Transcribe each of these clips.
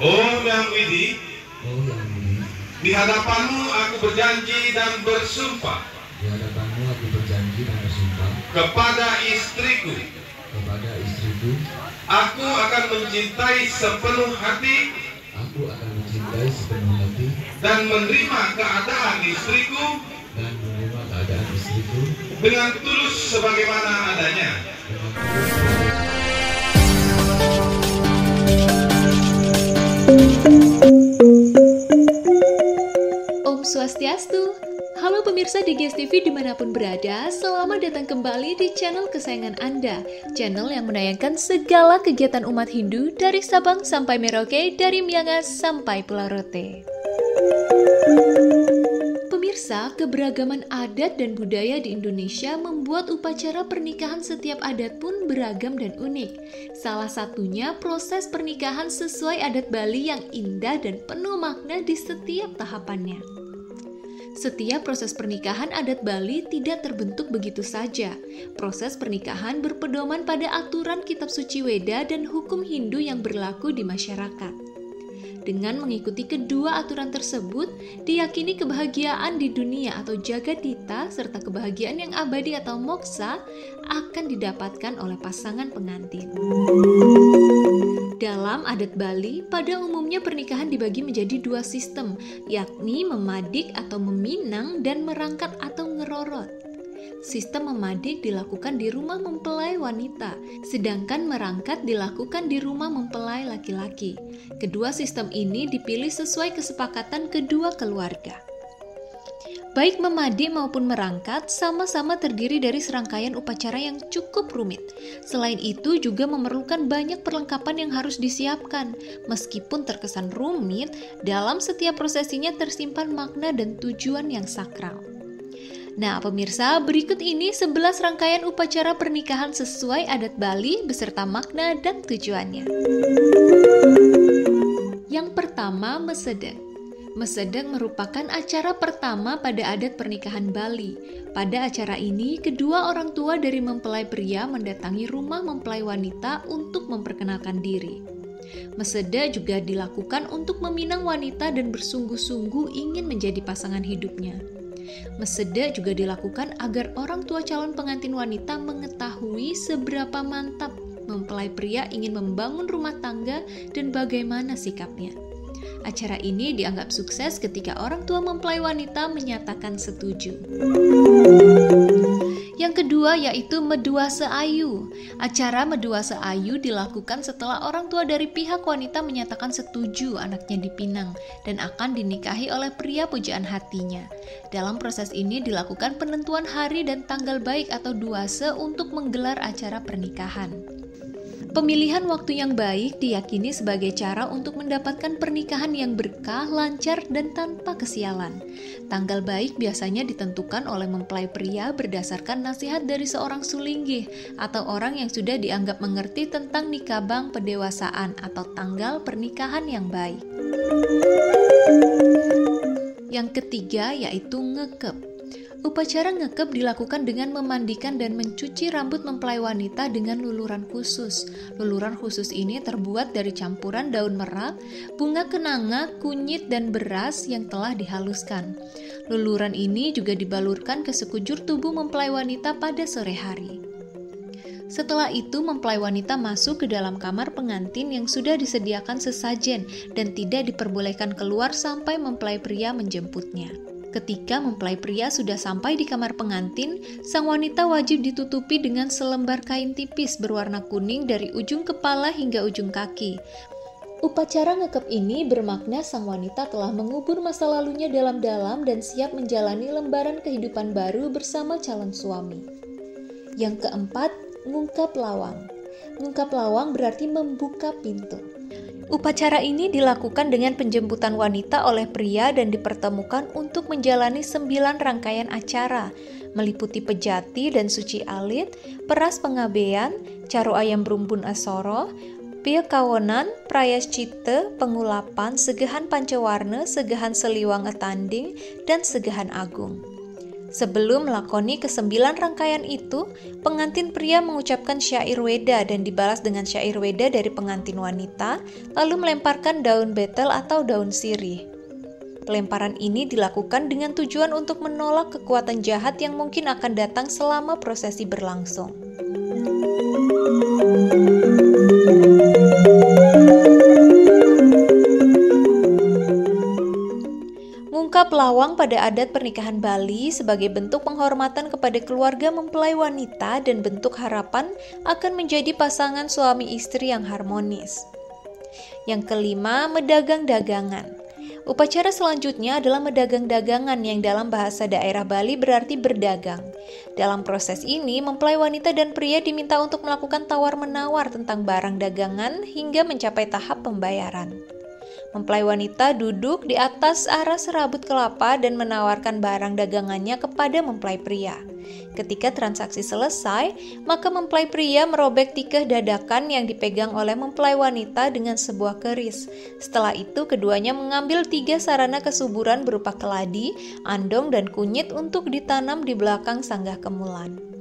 Oh Yang Widi, Oh di hadapanmu aku berjanji dan bersumpah. Di hadapanmu aku berjanji dan bersumpah. Kepada istriku, kepada istriku, aku akan mencintai sepenuh hati. Aku akan mencintai sepenuh hati. Dan menerima keadaan istriku. Dan menerima keadaan istriku. Dengan tulus sebagaimana adanya. dengan tulus Swastiastu. Halo pemirsa di TV di mana pun berada, selamat datang kembali di channel kesayangan Anda. Channel yang menayangkan segala kegiatan umat Hindu dari Sabang sampai Merauke, dari Miangas sampai Pulau Rote. Pemirsa, keberagaman adat dan budaya di Indonesia membuat upacara pernikahan setiap adat pun beragam dan unik. Salah satunya proses pernikahan sesuai adat Bali yang indah dan penuh makna di setiap tahapannya. Setiap proses pernikahan adat Bali tidak terbentuk begitu saja. Proses pernikahan berpedoman pada aturan kitab suci Weda dan hukum Hindu yang berlaku di masyarakat. Dengan mengikuti kedua aturan tersebut, diyakini kebahagiaan di dunia atau jagadita serta kebahagiaan yang abadi atau moksa akan didapatkan oleh pasangan pengantin. Dalam adat Bali, pada umumnya pernikahan dibagi menjadi dua sistem, yakni memadik atau meminang dan merangkat atau. Sistem memadik dilakukan di rumah mempelai wanita, sedangkan merangkat dilakukan di rumah mempelai laki-laki. Kedua sistem ini dipilih sesuai kesepakatan kedua keluarga. Baik memadik maupun merangkat sama-sama terdiri dari serangkaian upacara yang cukup rumit. Selain itu juga memerlukan banyak perlengkapan yang harus disiapkan. Meskipun terkesan rumit, dalam setiap prosesinya tersimpan makna dan tujuan yang sakral. Nah, pemirsa, berikut ini 11 rangkaian upacara pernikahan sesuai adat Bali beserta makna dan tujuannya. Yang pertama, mesedek. Mesedek merupakan acara pertama pada adat pernikahan Bali. Pada acara ini, kedua orang tua dari mempelai pria mendatangi rumah mempelai wanita untuk memperkenalkan diri. Meseda juga dilakukan untuk meminang wanita dan bersungguh-sungguh ingin menjadi pasangan hidupnya. Meseda juga dilakukan agar orang tua calon pengantin wanita mengetahui seberapa mantap mempelai pria ingin membangun rumah tangga dan bagaimana sikapnya. Acara ini dianggap sukses ketika orang tua mempelai wanita menyatakan setuju. Yang kedua yaitu Medua Seayu. Acara Medua Seayu dilakukan setelah orang tua dari pihak wanita menyatakan setuju anaknya dipinang dan akan dinikahi oleh pria pujaan hatinya. Dalam proses ini dilakukan penentuan hari dan tanggal baik atau duase untuk menggelar acara pernikahan. Pemilihan waktu yang baik diyakini sebagai cara untuk mendapatkan pernikahan yang berkah, lancar, dan tanpa kesialan. Tanggal baik biasanya ditentukan oleh mempelai pria berdasarkan nasihat dari seorang sulinggih atau orang yang sudah dianggap mengerti tentang nikabang pendewasaan atau tanggal pernikahan yang baik. Yang ketiga yaitu ngekep. Upacara ngekep dilakukan dengan memandikan dan mencuci rambut mempelai wanita dengan luluran khusus. Luluran khusus ini terbuat dari campuran daun merak, bunga kenanga, kunyit, dan beras yang telah dihaluskan. Luluran ini juga dibalurkan ke sekujur tubuh mempelai wanita pada sore hari. Setelah itu, mempelai wanita masuk ke dalam kamar pengantin yang sudah disediakan sesajen dan tidak diperbolehkan keluar sampai mempelai pria menjemputnya. Ketika mempelai pria sudah sampai di kamar pengantin, sang wanita wajib ditutupi dengan selembar kain tipis berwarna kuning dari ujung kepala hingga ujung kaki. Upacara ngekep ini bermakna sang wanita telah mengubur masa lalunya dalam-dalam dan siap menjalani lembaran kehidupan baru bersama calon suami. Yang keempat, ngungkap lawang. Ngungkap lawang berarti membuka pintu. Upacara ini dilakukan dengan penjemputan wanita oleh pria dan dipertemukan untuk menjalani sembilan rangkaian acara, meliputi pejati dan suci alit, peras pengabean, caro ayam berumbun asoro, kawonan, prayas cite, pengulapan, segahan pancawarna, segahan seliwang etanding, dan segahan agung. Sebelum melakoni kesembilan rangkaian itu, pengantin pria mengucapkan syair weda dan dibalas dengan syair weda dari pengantin wanita, lalu melemparkan daun betel atau daun sirih. Pelemparan ini dilakukan dengan tujuan untuk menolak kekuatan jahat yang mungkin akan datang selama prosesi berlangsung. Ngungkap lawang pada adat pernikahan Bali sebagai bentuk penghormatan kepada keluarga mempelai wanita dan bentuk harapan akan menjadi pasangan suami istri yang harmonis. Yang kelima, medagang dagangan. Upacara selanjutnya adalah medagang dagangan yang dalam bahasa daerah Bali berarti berdagang. Dalam proses ini, mempelai wanita dan pria diminta untuk melakukan tawar-menawar tentang barang dagangan hingga mencapai tahap pembayaran. Mempelai wanita duduk di atas aras serabut kelapa dan menawarkan barang dagangannya kepada mempelai pria. Ketika transaksi selesai, maka mempelai pria merobek tikeh dadakan yang dipegang oleh mempelai wanita dengan sebuah keris. Setelah itu, keduanya mengambil tiga sarana kesuburan berupa keladi, andong, dan kunyit untuk ditanam di belakang sanggah kemulan.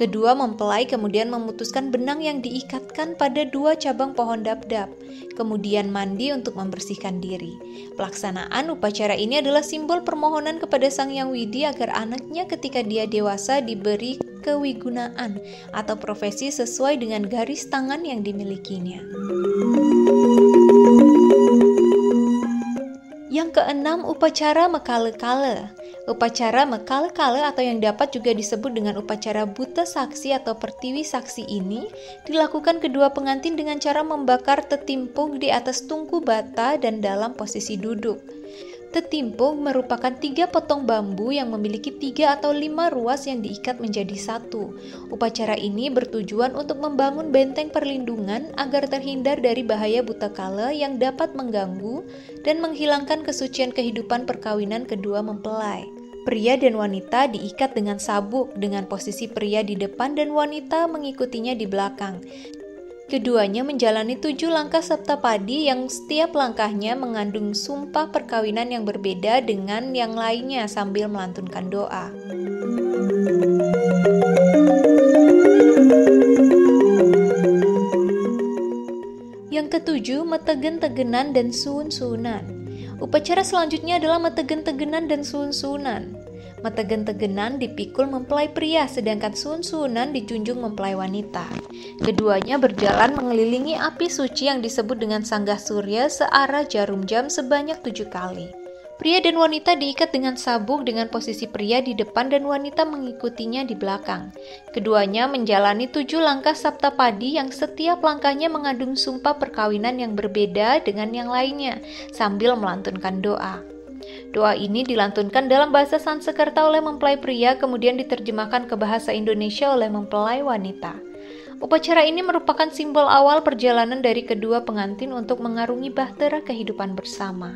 Kedua mempelai kemudian memutuskan benang yang diikatkan pada dua cabang pohon dap-dap, kemudian mandi untuk membersihkan diri. Pelaksanaan upacara ini adalah simbol permohonan kepada Sang Yang Widi agar anaknya ketika dia dewasa diberi kewigunaan atau profesi sesuai dengan garis tangan yang dimilikinya. Yang keenam, upacara mekale-kale. Upacara mekal kale atau yang dapat juga disebut dengan upacara buta saksi atau pertiwi saksi ini dilakukan kedua pengantin dengan cara membakar tetimpung di atas tungku bata dan dalam posisi duduk. Tetimpung merupakan tiga potong bambu yang memiliki tiga atau lima ruas yang diikat menjadi satu. Upacara ini bertujuan untuk membangun benteng perlindungan agar terhindar dari bahaya buta kala yang dapat mengganggu dan menghilangkan kesucian kehidupan perkawinan kedua mempelai. Pria dan wanita diikat dengan sabuk dengan posisi pria di depan dan wanita mengikutinya di belakang. Keduanya menjalani tujuh langkah sabta padi yang setiap langkahnya mengandung sumpah perkawinan yang berbeda dengan yang lainnya sambil melantunkan doa. Yang ketujuh, metegen-tegenan dan sun-sunan. Upacara selanjutnya adalah metegen-tegenan dan sun-sunan. Metegen-tegenan dipikul mempelai pria, sedangkan sun-sunan dijunjung mempelai wanita. Keduanya berjalan mengelilingi api suci yang disebut dengan sanggah surya searah jarum jam sebanyak tujuh kali. Pria dan wanita diikat dengan sabuk dengan posisi pria di depan dan wanita mengikutinya di belakang. Keduanya menjalani tujuh langkah sabta padi yang setiap langkahnya mengandung sumpah perkawinan yang berbeda dengan yang lainnya sambil melantunkan doa. Doa ini dilantunkan dalam bahasa Sanskerta oleh mempelai pria kemudian diterjemahkan ke bahasa Indonesia oleh mempelai wanita. Upacara ini merupakan simbol awal perjalanan dari kedua pengantin untuk mengarungi bahtera kehidupan bersama.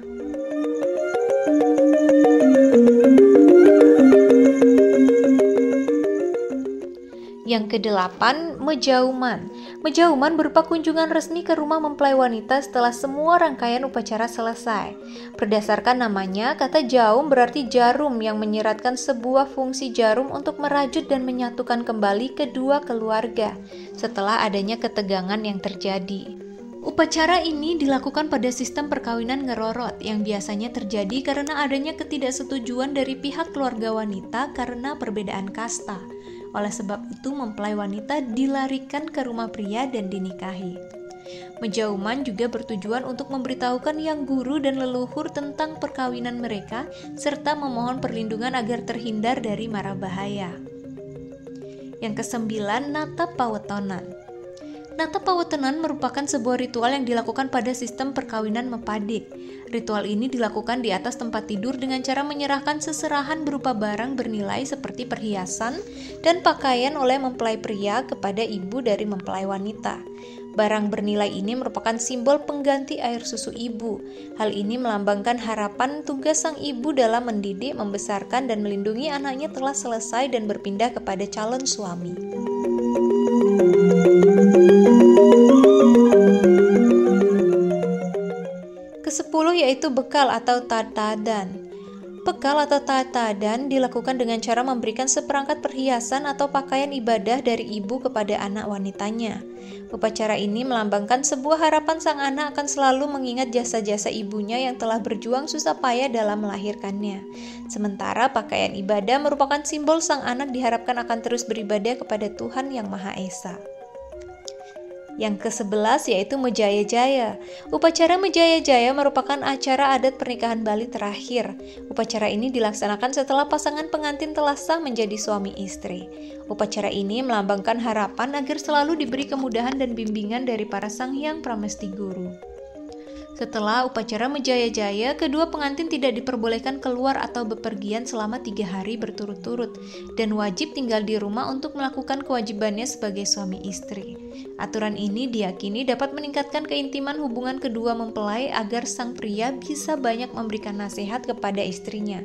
Yang kedelapan, mejauman. Mejauman berupa kunjungan resmi ke rumah mempelai wanita setelah semua rangkaian upacara selesai. Berdasarkan namanya, kata jaum berarti jarum yang menyeratkan sebuah fungsi jarum untuk merajut dan menyatukan kembali kedua keluarga setelah adanya ketegangan yang terjadi. Upacara ini dilakukan pada sistem perkawinan ngerorot yang biasanya terjadi karena adanya ketidaksetujuan dari pihak keluarga wanita karena perbedaan kasta. Oleh sebab itu, mempelai wanita dilarikan ke rumah pria dan dinikahi. Menjauman juga bertujuan untuk memberitahukan yang guru dan leluhur tentang perkawinan mereka serta memohon perlindungan agar terhindar dari mara bahaya. Yang kesembilan, natap pawetonan. Nata Pawetenan merupakan sebuah ritual yang dilakukan pada sistem perkawinan mepadik. Ritual ini dilakukan di atas tempat tidur dengan cara menyerahkan seserahan berupa barang bernilai seperti perhiasan dan pakaian oleh mempelai pria kepada ibu dari mempelai wanita. Barang bernilai ini merupakan simbol pengganti air susu ibu. Hal ini melambangkan harapan tugas sang ibu dalam mendidik, membesarkan, dan melindungi anaknya telah selesai dan berpindah kepada calon suami. Yaitu bekal atau tatadan. Bekal atau tatadan dilakukan dengan cara memberikan seperangkat perhiasan atau pakaian ibadah dari ibu kepada anak wanitanya. Upacara ini melambangkan sebuah harapan sang anak akan selalu mengingat jasa-jasa ibunya yang telah berjuang susah payah dalam melahirkannya. Sementara pakaian ibadah merupakan simbol sang anak diharapkan akan terus beribadah kepada Tuhan Yang Maha Esa. Yang ke-11 yaitu Mejaya Jaya. Upacara Mejaya Jaya merupakan acara adat pernikahan Bali terakhir. Upacara ini dilaksanakan setelah pasangan pengantin telah sah menjadi suami istri. Upacara ini melambangkan harapan agar selalu diberi kemudahan dan bimbingan dari para sang hyang pramesti guru. Setelah upacara Mejaya-Jaya, kedua pengantin tidak diperbolehkan keluar atau bepergian selama tiga hari berturut-turut dan wajib tinggal di rumah untuk melakukan kewajibannya sebagai suami istri. Aturan ini diyakini dapat meningkatkan keintiman hubungan kedua mempelai agar sang pria bisa banyak memberikan nasihat kepada istrinya.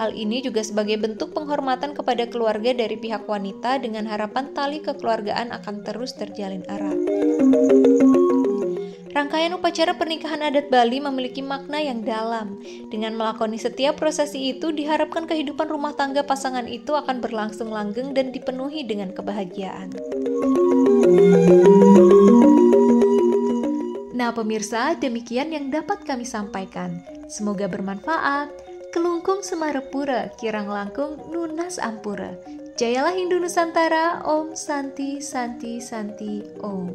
Hal ini juga sebagai bentuk penghormatan kepada keluarga dari pihak wanita dengan harapan tali kekeluargaan akan terus terjalin erat. Rangkaian upacara pernikahan adat Bali memiliki makna yang dalam. Dengan melakoni setiap prosesi itu, diharapkan kehidupan rumah tangga pasangan itu akan berlangsung langgeng dan dipenuhi dengan kebahagiaan. Nah, pemirsa, demikian yang dapat kami sampaikan. Semoga bermanfaat. Kelungkung Semarepura, Kirang Langkung, Nunas Ampura. Jayalah Hindu Nusantara, Om Santi Santi Santi Om.